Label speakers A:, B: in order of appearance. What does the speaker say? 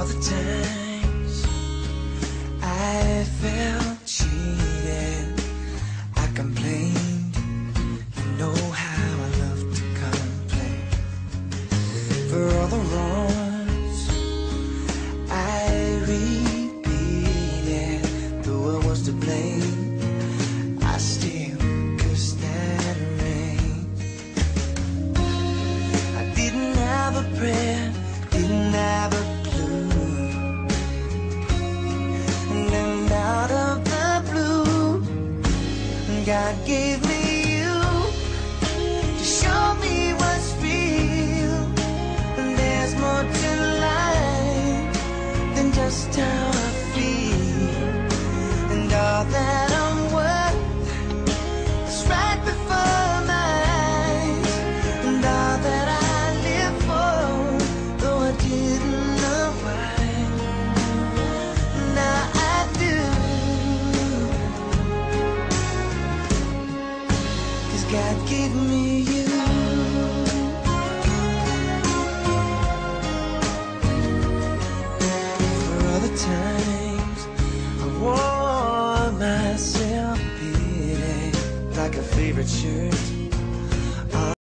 A: all the times I felt cheated. I complained You know how I love to complain. For all the wrongs I repeated Though I was to blame. I still cursed that rain. I didn't have a prayer. God gave me you to show me what's real. And there's more to life than just how I feel. And all that God gave me you. For all the times I wore myself like a favorite shirt.